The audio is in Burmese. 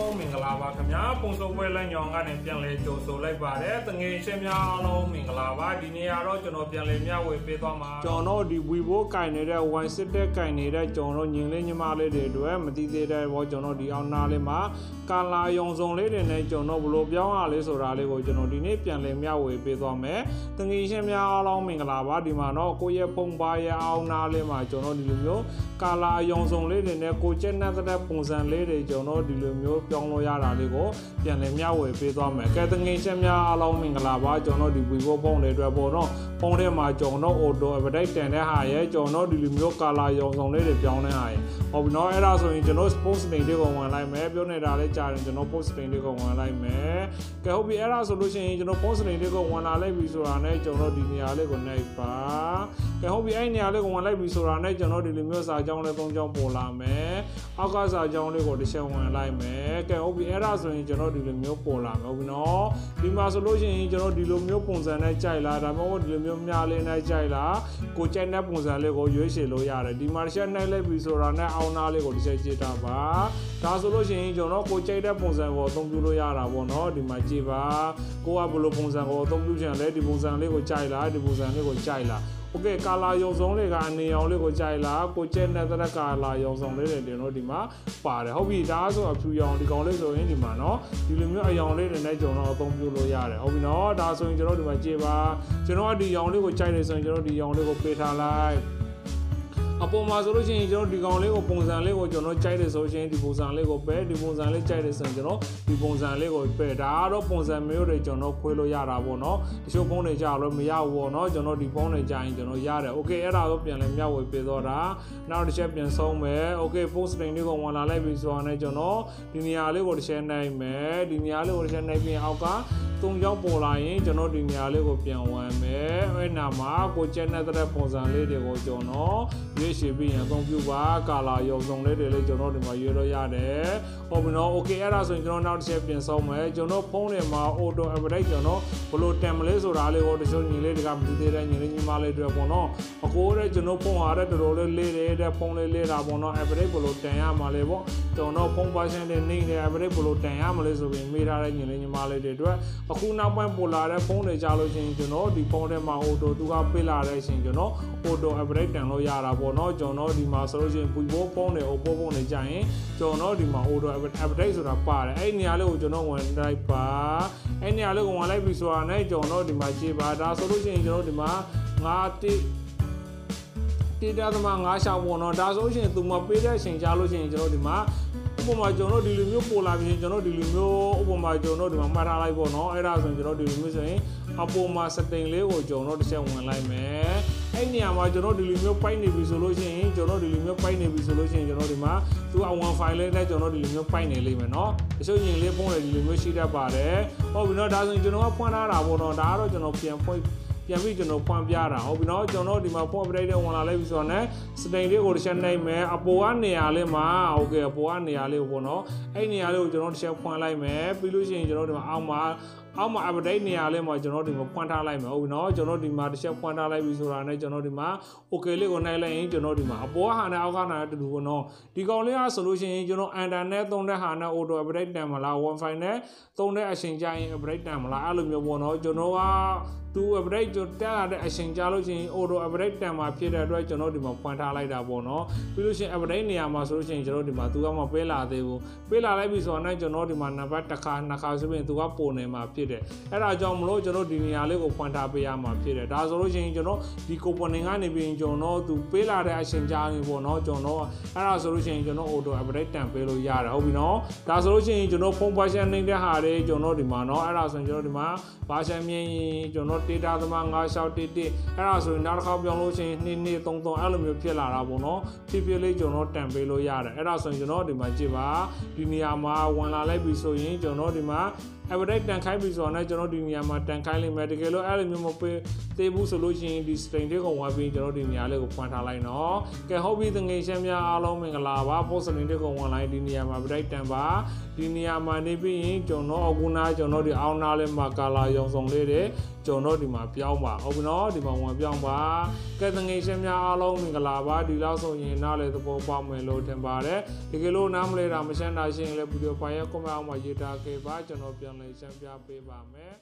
ပါခင်ဗျာပုံစုံပွဲလမ်းကြောင်းကနေပြန်လဲကြိုဆိုလိုက်ပါတယ်တငယ်ချင်းများအားလုံးမင်္ဂလာပါဒီနေ့ကတော့ကျွန်တော်ပြန်လဲမျှဝေပေးသွားမှာကျွန်တော်ဒီ Vivo ကင်နေတဲ့ wine sit တဲ့ကင်နေတဲ့ကျွန်တော်ညင်လေးညီမလေးတွေအတွက်မသိသေးတဲ့ဘောကျွန်တော်ဒီအောင်နာလေးမှာကာလာယုံစုံလေးတွေနဲ့ကျွန်တော်ဘလို့ပြောင်းရလဲဆိုတာလေးကိုကျွန်တော်ဒီနေ့ပြန်လဲမျှဝေပေးသွားမယ်တငယ်ချင်းများအားလုံးမင်္ဂလာပါဒီမှာတော့ကိုရဲ့ဖုံပါရဲ့အောင်နာလေးမှာကျွန်တော်ဒီလိုမျိုးကာလာယုံစုံလေးတွေနဲ့ကိုကျက်တဲ့ပုံစံလေးတွေကျွန်တော်ဒီလိုမျိုးပြောင်းလို့ရတာလေးကိုပြန်လည်မျှဝေပေးသွားမယ်ကဲတငင်ချက်များအားလုံးမင်္ဂလာပါကျွန်တော်ဒီ Vivo ဖုန်းတွေအတွက်ပေါ့နော်ဖုန်းထဲမှာကျွန်တော် auto update တန်တဲ့ဟာရဲ့ကျွန်တော်ဒီလိုမျိုး color ရောင်စုံလေးတွေပြောင်းတဲ့ဟာရဲ့ဟုတ်ပြီနော်အဲ့ဒါဆိုရင်ကျွန်တော် post link တွေကိုဝင်လိုက်မယ်ပြောနေတာလေးကြားရင်ကျွန်တော် post link တွေကိုဝင်လိုက်မယ်ကဲဟုတ်ပြီအဲ့ဒါဆိုလို့ရှိရင်ကျွန်တော် post link တွေကိုဝင်လာလိုက်ပြီဆိုတာနဲ့ကျွန်တော်ဒီနေရာလေးကိုနှိပ်ပါကဲဟုတ်ပြီအဲ့နေရာလေးကိုဝင်လိုက်ပြီဆိုတာနဲ့ကျွန်တော်ဒီလိုမျိုးစာကြောင်းလေး၃ကြောင်းပေါ်လာမယ်အောက်ကစာကြောင်းလေးကိုတစ်ချက်ဝင်လိုက်မယ်ကဲဟုတ်ပြီအဲ့ဒါဆိုရင်ကျွန်တော်ဒီလိုမျိုးပေါ်လာမယ်ဟုတ်ပြီနော်ဒီမှာဆိုလို့ရှိရင်ကျွန်တော်ဒီလိုမျိုးပုံစံနဲ့ကြိုက်လားဒါမှမဟုတ်ဒီလိုမျိုးမြားလေးနဲ့ကြိုက်လားကိုကြိုက်တဲ့ပုံစံလေးကိုရွေးချယ်လို့ရတယ်ဒီမှာတစ်ချက်နှိုက်လိုက်ပြီဆိုတာနဲ့အောင်းနာလေးကိုတစ်ချက်ကြည့်တာပါဒါဆိုလို့ရှိရင်ကျွန်တော်ကိုကြိုက်တဲ့ပုံစံကိုအသုံးပြုလို့ရတာပေါ့နော်ဒီမှာကြည့်ပါကိုကဘယ်လိုပုံစံကိုအသုံးပြုချင်လဲဒီပုံစံလေးကိုကြိုက်လားဒီပုံစံလေးကိုကြိုက်လား โอเคကာလာရုံစုံလေးကအနေအောင်လေးကိုကြိုက်လားကိုကျက်တဲ့ကာလာရုံစုံလေးတွေတင်တော့ဒီမှာပါတယ်ဟုတ်ပြီဒါဆိုအဖြူရောင်ဒီကောင်လေးဆိုရင်ဒီမှာเนาะဒီလိုမျိုးအယောင်လေးတွေနဲ့ကျွန်တော်အသုံးပြုလို့ရတယ်ဟုတ်ပြီเนาะဒါဆိုရင်ကျွန်တော်ဒီမှာကြည့်ပါကျွန်တော်ဒီရောင်လေးကိုကြိုက်နေဆိုရင်ကျွန်တော်ဒီရောင်လေးကိုပေးထားလိုက် အပေါ်မှာဆိုလို့ရှိရင်ကျွန်တော်ဒီကောင်လေးကိုပုံစံလေးကိုကျွန်တော်ကြိုက်တယ်ဆိုရှင်ဒီပုံစံလေးကိုပဲဒီပုံစံလေးကြိုက်တယ်ဆိုရင်ကျွန်တော်ဒီပုံစံလေးကိုပဲဒါကတော့ပုံစံမျိုးတွေကျွန်တော်ခွဲလို့ရတာပေါ့နော်တချို့ဖုန်းတွေကြာလို့မရဘူးပေါ့နော်ကျွန်တော်ဒီဖုန်းတွေကြာရင်ကျွန်တော်ရတယ်โอเคအဲ့ဒါတော့ပြန်လဲမျှဝေပေးတော့တာနောက်တစ်ချက်ပြန်ဆုံးမယ်โอเค post string လေးကိုဝင်လာလိုက်ပြီဆိုတော့ねကျွန်တော်ဒီနေရာလေးကိုတစ်ချက်နိုင်မယ်ဒီနေရာလေးကိုတစ်ချက်နိုင်ပြီးအောက်က သုံးကြောင်းပေါ်လာရင်ကျွန်တော်ဒီနေရာလေးကိုပြန်ဝမ်းမယ်အဲ့နာမှာကိုကျက်တဲ့ပုံစံလေးတွေကိုကျွန်တော်ရွေးချယ်ပြီးရင်အသုံးပြုပါကာလာရုံစုံလေးတွေလည်းကျွန်တော်ဒီမှာရွေးလို့ရတယ်ဟုတ်ပြီနော် okay အဲ့ဒါဆိုရင်ကျွန်တော်နောက်တစ်ချက်ပြင်ဆုံးမယ်ကျွန်တော်ဖုန်းတွေမှာ auto update ကျွန်တော်ဘလို့တန်မလေးဆိုတာလေးကိုတချို့ညီလေးတွေကမသိသေးတဲ့ညီလေးညီမလေးတွေပေါ့နော်အကိုတဲ့ကျွန်တော်ဖုန်းဟာတဲ့တော်တော်လေးလေးတယ်တဲ့ဖုန်းလေးလေးတာပေါ့နော် update ဘလို့တန်ရမှာလေပေါ့ကျွန်တော်ဖုန်း version တွေနေတဲ့ update ဘလို့တန်ရမှာလဲဆိုပြီးမေးထားတဲ့ညီလေးညီမလေးတွေအတွက်အခုနောက်ပိုင်းပို့လာတဲ့ဖုန်းတွေကြလို့ရှိရင်ကျွန်တော်ဒီဖုန်းထဲမှာ auto သူကပေးလာတဲ့အချိန်ကျွန်တော် auto update တန်လို့ရတာပေါ့နော်ကျွန်တော်ဒီမှာဆိုလို့ရှိရင် Vivo ဖုန်းတွေ Oppo ဖုန်းတွေကြာရင်ကျွန်တော်ဒီမှာ auto update ဆိုတာပါတယ်အဲ့ဒီနေရာလေးကိုကျွန်တော်ဝင်လိုက်ပါအဲ့ဒီနေရာလေးကိုဝင်လိုက်ပြီဆိုတာနဲ့ကျွန်တော်ဒီမှာကြည့်ပါဒါဆိုလို့ရှိရင်ကျွန်တော်ဒီမှာ9တိတိတသမ9ရှောင်းပေါ့နော်ဒါဆိုရှင်သူမပေးတဲ့အချိန်ကြာလို့ရှိရင်ကျွန်တော်ဒီမှာဥ ပမာကျွန်တော်ဒီလိုမျိုးပေါ်လာပြီကျွန်တော်ဒီလိုမျိုးဥပမာကျွန်တော်ဒီမှာမှတ်ထားလိုက်ပေါ့နော်အဲ့ဒါဆိုရင်ကျွန်တော်ဒီလိုမျိုးဆိုရင်အပေါ်မှာစတိန်လေးကိုကျွန်တော်တစ်ချက်ဝင်လိုက်မယ်အဲ့နေရာမှာကျွန်တော်ဒီလိုမျိုးပိုက်နေပြီဆိုလို့ရှိရင်ကျွန်တော်ဒီလိုမျိုးပိုက်နေပြီဆိုလို့ရှိရင်ကျွန်တော်ဒီမှာသူအဝန်ဖိုင်လေးနဲ့ကျွန်တော်ဒီလိုမျိုးပိုက်နေလိမ့်မယ်နော်တချို့ရင်လေးပုံးတယ်ဒီလိုမျိုးရှိတတ်ပါတယ်ဟုတ်ပြီနော်ဒါဆိုရင်ကျွန်တော်ကဖွင့်ထားတာပေါ့နော်ဒါကတော့ကျွန်တော်ပြန်ဖွင့် ပြန်ပြီးကျွန်တော်ဖွင့်ပြတာဟုတ်ပြီเนาะကျွန်တော်ဒီမှာ phone update ဝင်လာလိုက်ပြီဆိုတော့ ਨੇ စတိန်လေးကိုတစ်ချက်နှိပ်မယ်အပေါ်ကနေရာလေးမှာโอเคအပေါ်ကနေရာလေးကိုပေါ့เนาะအဲ့နေရာလေးကိုကျွန်တော်တစ်ချက်ဖွင့်လိုက်မယ်ပြီးလို့ရှိရင်ကျွန်တော်ဒီမှာအောက်မှာ အောက်မှာ update နေရာလေးမှာကျွန်တော်ဒီမှာဖွင့်ထားလိုက်မယ်ဟုတ်ပြီနော်ကျွန်တော်ဒီမှာတစ်ချက်ဖွင့်ထားလိုက်ပြီဆိုတာနဲ့ကျွန်တော်ဒီမှာ okay လေးကိုနှိုက်လိုက်ရင်ကျွန်တော်ဒီမှာအပေါ်ဟာနဲ့အောက်ကဟာနဲ့တူတူပေါ့နော်ဒီကောင်လေးအားဆိုလို့ရှိရင်ကျွန်တော် internet သုံးတဲ့ဟာနဲ့ auto update တန်မလား wifi နဲ့သုံးတဲ့အချိန်ကြာရင် update တန်မလားအဲ့လိုမျိုးပေါ့နော်ကျွန်တော်ကသူ update ကျွန်တက်လာတဲ့အချိန်ကြာလို့ရှိရင် auto update တန်မှာဖြစ်တဲ့အတွက်ကျွန်တော်ဒီမှာဖွင့်ထားလိုက်တာပေါ့နော်ပြီးလို့ရှိရင် update နေရာမှာဆိုလို့ရှိရင်ကျွန်တော်ဒီမှာသူကမပေးလာသေးဘူးပေးလာလိုက်ပြီဆိုတော့ကျွန်တော်ဒီမှာနံပါတ်တစ်ခါနှစ်ခါဆိုရင်သူကပုံနေမှာဖြစ်တယ်အဲ့ဒါကြောင့်မလို့ကျွန်တော်ဒီနေရာလေးကိုဖွင့်ထားပေးရမှာဖြစ်တယ်ဒါဆိုလို့ရှိရင်ကျွန်တော်ဒီ component ကနေပြီးကျွန်တော်သူပေးလာတဲ့အချိန်ကြာရင်ပေါ့နော်ကျွန်တော်အဲ့ဒါဆိုလို့ရှိရင်ကျွန်တော် auto update တန်ပေးလို့ရတယ်ဟုတ်ပြီနော်ဒါဆိုလို့ရှိရင်ကျွန်တော် phone version နေတဲ့ဟာတွေကျွန်တော်ဒီမှာနော်အဲ့ဒါဆိုရင်ကျွန်တော်ဒီမှာ version မြင်ရင်ကျွန်တော် data သမား9611အဲ့ဒါဆိုရင်နောက်တစ်ခါပြောင်းလို့ရှိရင်2 2 3 3အဲ့လိုမျိုးဖြစ်လာတာပေါ့နော်ဖြစ်ဖြစ်လေးကျွန်တော်တန်ပေးလို့ရတယ်အဲ့ဒါဆိုရင်ကျွန်တော်ဒီမှာကြည့်ပါဒီနေရာမှာဝင်လာလိုက်ပြီဆိုရင်ကျွန်တော်ဒီမှာ average တန်ခိုင်းပြီဆိုတော့ねကျွန်တော်ဒီနေရာမှာတန်ခိုင်းလိမ့်မယ်တကယ်လို့အဲ့လိုမျိုးမပေး သေးဘူးဆိုလို့ရှိရင်ဒီ string တွေကိုဝိုင်းပြီးကျွန်တော်ဒီနေရာလေးကိုဖွင့်ထားလိုက်နော်ကဲဟုတ်ပြီတငယ်ချင်းများအားလုံးမင်္ဂလာပါ post string တွေကိုဝင်လိုက်ဒီနေရာမှာပြလိုက်တန်ပါဒီနေရာမှာနေပြီးရင်ကျွန်တော်အခုနာကျွန်တော်ဒီအောင်းနာလေးမှာ color ရောင်စုံလေးတွေကျွန်တော်ဒီမှာပြောင်းပါဟုတ်ပြီနော်ဒီမှာဝင်ပြောင်းပါကဲတငယ်ချင်းများအားလုံးမင်္ဂလာပါဒီလောက်ဆိုရင်နားလေသဘောပေါက်မယ်လို့ထင်ပါတယ်ဒီကလို့နားမလဲတာမရှင်းတာရှင်းလဲဗီဒီယိုဖိုင်ရဲ့ comment အောက်မှာရေးထားခဲ့ပါကျွန်တော်ပြန်လည်ရှင်းပြပေးပါမယ်